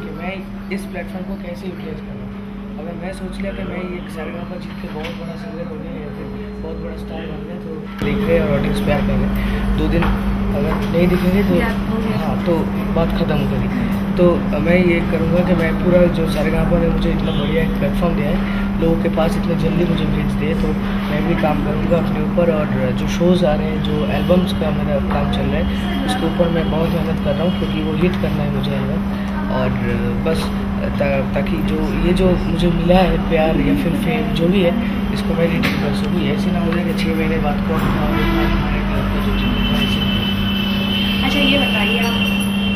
कि मैं इस प्लेटफॉर्म को कैसे यूटिलाइज करूँ? अगर मैं सोच लिया कि मैं ये सैलरी पर जीत के बहुत बड़ा सिंगर हो गया या फिर बहुत बड़ा स्टार बन गया तो देख रहे और ऑडियंस प्यार कर रहे दो दिन अगर नहीं दिखेंगे तो हाँ तो बात ख़त्म हो गई। तो मैं ये करूँगा कि मैं पूरा जो सारे ने मुझे इतना बढ़िया एक प्लेटफॉर्म दिया है। लोगों के पास इतना जल्दी मुझे भेज दिए तो मैं भी काम करूँगा अपने ऊपर और जो शोज़ आ रहे हैं जो एल्बम्स का मेरा काम चल रहा है उसके ऊपर मैं बहुत मेहनत कर रहा हूँ क्योंकि वो हिट करना है मुझे एल्बम और बस ता, ताकि जो ये जो मुझे मिला है प्यार या फिर फेम जो भी है इसको मैं रिटर्न कर सकूँ। ऐसे ना हो जाए कि छः महीने बाद कौन अच्छा ये बताइए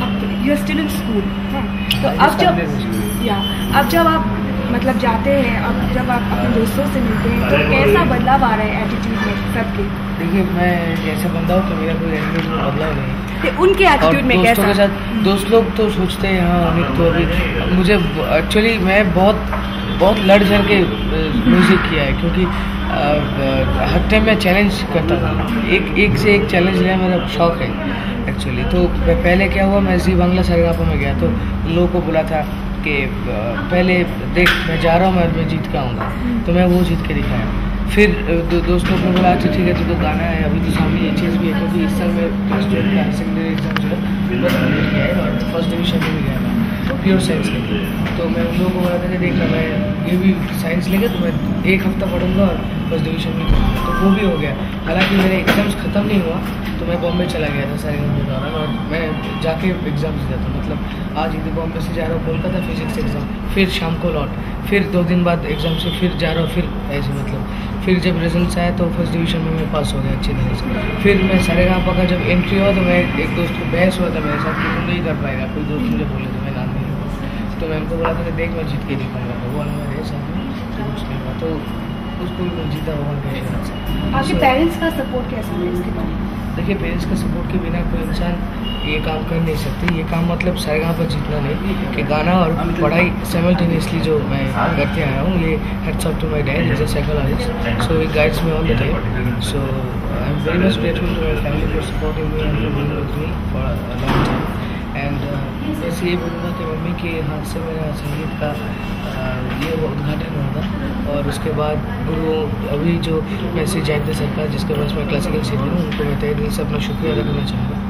आप you are still in school हाँ? तो अब जब या अब जब आप मतलब जाते हैं अब जब आप अपने दोस्तों से मिलते हैं तो कैसा बदलाव आ रहा है एटीट्यूड में सबके? देखिए मैं जैसे बंदा हूँ तो मेरा कोई एटीट्यूड में बदलाव नहीं तो उनके एटीट्यूड में कैसा? के साथ दोस्त लोग तो सोचते हैं हाँ अमित तो अभी मुझे एक्चुअली मैं बहुत बहुत लड़ झड़ के म्यूज़िक किया है क्योंकि हर टाइम मैं चैलेंज करता था। एक एक से एक चैलेंज लेना मेरा शौक है। एक्चुअली तो पहले क्या हुआ मैं जी बांग्ला सरगापा में गया तो लोगों को बोला था कि पहले देख मैं जा रहा हूँ मैं मैं जीत के आऊँगा। तो मैं वो जीत के दिखाया। फिर दो, दोस्तों को बोला अच्छा ठीक है तो, तो गाना है अभी तो सामने ये चीज़ भी है क्योंकि इस साल में फ़र्स्ट का सेकेंडरी एग्ज़ाम जो है और फ़र्स्ट डिवीज़न में भी गया था। प्योर साइंस लेके। तो मैं उन लोगों को बोला था कि देख, मैं ये भी साइंस लेके तो मैं एक हफ़्ता पढ़ूँगा और फ़र्स्ट डिवीज़न भी करूँगा। तो वो भी हो गया। हालाँकि मेरे एग्ज़ाम्स ख़त्म नहीं हुआ तो मैं बॉम्बे चला गया था सारे के दौरान और मैं जाके एग्ज़ाम दिया था। मतलब आज इधर बॉम्बे से जा रहा हूँ कोलकाता फिजिक्स एग्ज़ाम फिर शाम को लौट फिर दो दिन बाद एग्ज़ाम से फिर जा रहा हूँ, फिर ऐसे मतलब। फिर जब रिज़ल्ट आया तो फ़र्स्ट डिवीज़न में मैं पास हो गया अच्छी तरह से। फिर मैं सारे का जब एंट्री हुआ तो मैं एक दोस्त को बहस हुआ था मेरे साथ कि नहीं कर पाएगा, कोई दोस्त मुझे बोले तो मैं उनको बोला था कि देख मैं जीत के दिखाऊँगा तो वो मेरे में तो कुछ नहीं हुआ तो उसको भी मैं जीता हुआ आपके पेरेंट्स का सपोर्ट कैसा है इसके बारे में? देखिए पेरेंट्स के सपोर्ट के बिना कोई इंसान ये काम कर नहीं सकते। ये काम मतलब सरगा पर जीतना नहीं कि गाना और पढ़ाई साइमल्टेनियसली जो मैं करते आया हूँ ये heads off to my dad is a psychologist so he guides me on the day so I am very much grateful to my family for supporting me and me for a long time and बस ये बोलूँगा कि mummy के हाथ से मेरा संगीत का uh, ये उद्घाटन हुआ था और उसके बाद गुरु अभी जो श्री जयंत सरकार जिसके पास मैं क्लासिकल सीख हूँ उनको मैं तय दिल से अपना शुक्रिया अदा करना चाहूँगा।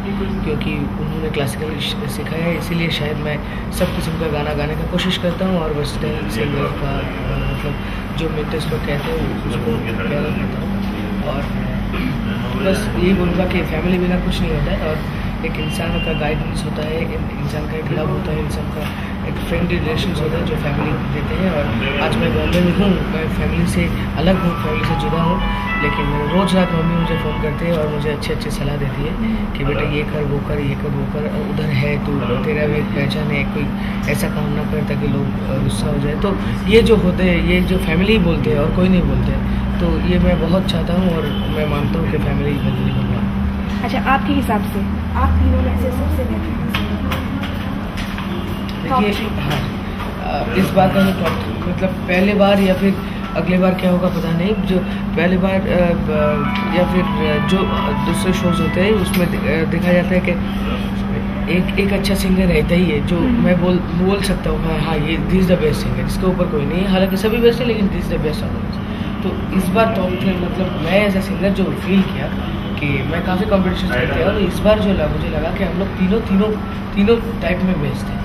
क्योंकि उन्होंने क्लासिकल सिखाया है इसीलिए शायद मैं सब किस्म का गाना गाने का कोशिश करता हूँ और वर्सटाइल सिंगर का मतलब जो मेंटर्स लोग कहते हैं उसको प्यारा करता हूँ। और बस यही बोलूँगा कि फैमिली बिना कुछ नहीं होता है और एक इंसान का गाइडेंस होता है, एक इंसान का एक लव होता है, इंसान का एक फ्रेंडली रिलेशन होता है जो फैमिली देते हैं। और आज मैं बॉम्बे में हूँ, मैं फैमिली से अलग हूँ फैमिली से जुड़ा हूँ, लेकिन रोज़ रात मम्मी मुझे फ़ोन करते हैं और मुझे अच्छी अच्छी सलाह देती है कि बेटा ये कर, वो कर, ये कर, वो कर, उधर है तो तेरा भी पहचान है, कोई ऐसा काम ना कर ताकि लोग गुस्सा हो जाए। तो ये जो होते हैं, ये जो फैमिली बोलते हैं और कोई नहीं बोलते तो ये मैं बहुत चाहता हूँ और मैं मानता हूँ कि फैमिली भगवान अच्छा आपके हिसाब से? आप तीनों में से सबसे देखिए हाँ इस बार का जो टॉप मतलब पहले बार या फिर अगले बार क्या होगा पता नहीं जो पहले बार या फिर जो दूसरे शोज़ होते हैं उसमें देखा जाता है कि एक एक अच्छा सिंगर रहता ही है जो मैं बोल बोल सकता हूँ हाँ हाँ ये दिस द बेस्ट सिंगर इसके ऊपर कोई नहीं है हालाँकि सभी बेस्ट है लेकिन दिस द बेस्ट सॉन्ग तो इस बार टॉप थे मतलब मैं एज अ सिंगर जो फील किया कि मैं काफ़ी कॉम्पिटिशन करते हैं और इस बार जो लगा मुझे लगा कि हम लोग तीनों तीनों तीनों टाइप में बेस्ट हैं।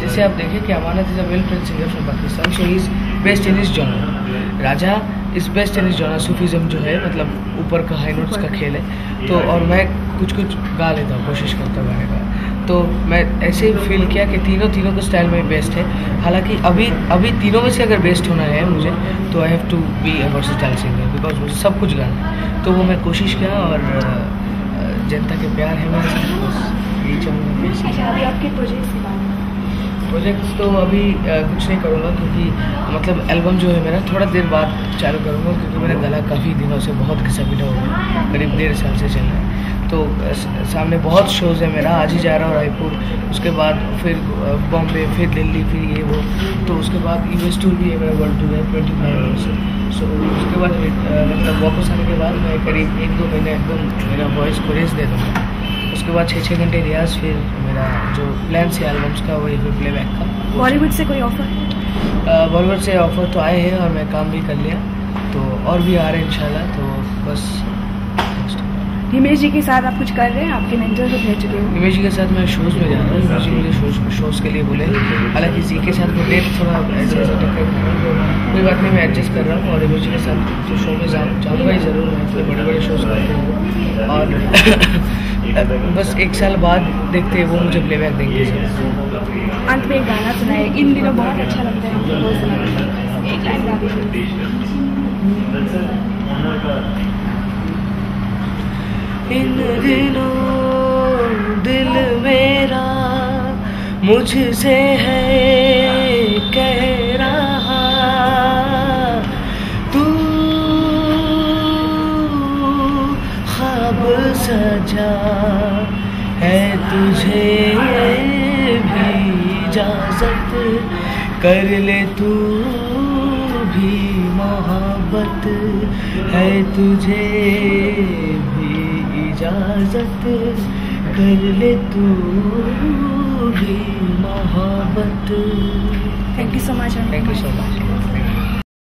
जैसे आप देखें कि Amanat is a well train singer from Pakistan so is best in इस genre Raja is best in इस जॉनर सूफीज़म जो है मतलब ऊपर का हाई नोट्स का खेल है। तो और मैं कुछ कुछ गा लेता हूँ कोशिश करता हूँ गाने का। तो मैं ऐसे फील किया कि तीनों तीनों के स्टाइल में बेस्ट है। हालाँकि अभी अभी तीनों में से अगर बेस्ट होना है मुझे तो I have to be a versatile singer because मुझे सब कुछ गाना है। तो वो मैं कोशिश किया और जनता के प्यार है मेरे। यही चाहूँगा अच्छा प्रोजेक्ट्स तो अभी कुछ नहीं करूँगा क्योंकि मतलब एल्बम जो है मेरा, थोड़ा देर बाद चालू करूँगा क्योंकि मेरा गला काफ़ी दिनों से बहुत घिसा पिटा हो गया करीब डेढ़ साल से चल रहा है। तो सामने बहुत शोज़ है मेरा, आज ही जा रहा हूँ रायपुर, उसके बाद फिर बॉम्बे, फिर दिल्ली, फिर ये वो तो उसके बाद यूएस टूर भी है मेरा, वर्ल्ड टूर है, ट्वेंटी फाइव से। सो उसके बाद मतलब वापस आने के बाद मैं करीब एक दो महीने एकदम मेरा वॉइस को रेस दे दूँगा। उसके बाद छः छः घंटे रियाज फिर मेरा जो प्लान से एल्बम्स का वही फिर प्लेबैक का। बॉलीवुड से कोई ऑफ़र बॉलीवुड से ऑफ़र तो आए हैं और मैं काम भी कर लिया तो और भी आ रहे हैं इंशाल्लाह तो बस हिमेश जी के साथ आप कुछ कर रहे हैं? आपके मेंटर को भेज चुके हो। हिमेश जी के साथ मैं शोज़ में जा रहा हूँ हिमेश जी मुझे शोज़ शोज़ के लिए बोले। हालाँकि जी के साथ वो डेट थोड़ा कोई बात नहीं मैं एडजस्ट कर रहा हूँ और हिमेश जी के साथ शो में जाऊँगा ही ज़रूर मैं बड़े बड़े शोज़ करते हूँ और बस एक साल बाद देखते हैं वो मुझे प्लेबैक देंगे अंत में एक गाना सुनाए इन दिनों बहुत अच्छा लगता है। वो एक लाइन गा इन दिनों दिल मेरा मुझसे है कह सजा है तुझे भी इजाज़त। कर ले तू भी मोहब्बत। है तुझे भी इजाज़त। कर ले तू भी मोहब्बत। Thank you so much thank you so much